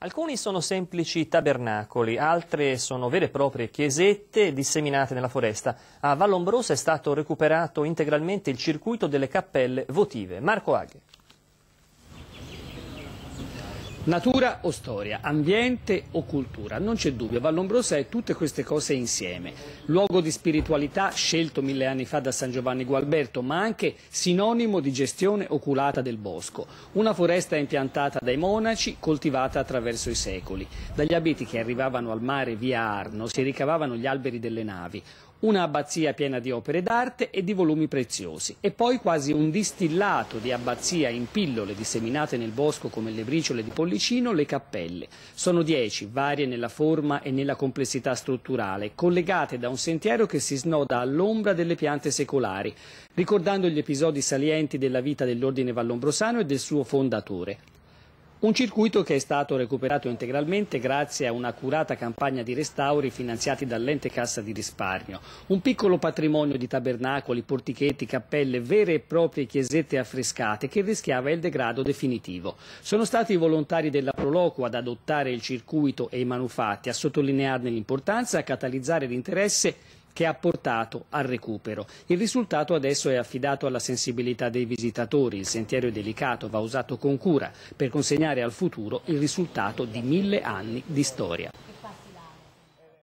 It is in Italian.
Alcuni sono semplici tabernacoli, altre sono vere e proprie chiesette disseminate nella foresta. A Vallombrosa è stato recuperato integralmente il circuito delle cappelle votive. Marco Aghe. Natura o storia, ambiente o cultura, non c'è dubbio, Vallombrosa è tutte queste cose insieme. Luogo di spiritualità scelto mille anni fa da San Giovanni Gualberto, ma anche sinonimo di gestione oculata del bosco. Una foresta impiantata dai monaci, coltivata attraverso i secoli. Dagli abeti che arrivavano al mare via Arno si ricavavano gli alberi delle navi una abbazia piena di opere d'arte e di volumi preziosi e poi quasi un distillato di abbazia in pillole disseminate nel bosco come le briciole di Pollicino, le cappelle. Sono dieci, varie nella forma e nella complessità strutturale, collegate da un sentiero che si snoda all'ombra delle piante secolari, ricordando gli episodi salienti della vita dell'ordine vallombrosano e del suo fondatore. Un circuito che è stato recuperato integralmente grazie a un'accurata campagna di restauri finanziati dall'ente Cassa di Risparmio. Un piccolo patrimonio di tabernacoli, portichetti, cappelle, vere e proprie chiesette affrescate che rischiava il degrado definitivo. Sono stati i volontari della Proloco ad adottare il circuito e i manufatti, a sottolinearne l'importanza e a catalizzare l'interesse che ha portato al recupero. Il risultato adesso è affidato alla sensibilità dei visitatori. Il sentiero è delicato, va usato con cura per consegnare al futuro il risultato di mille anni di storia.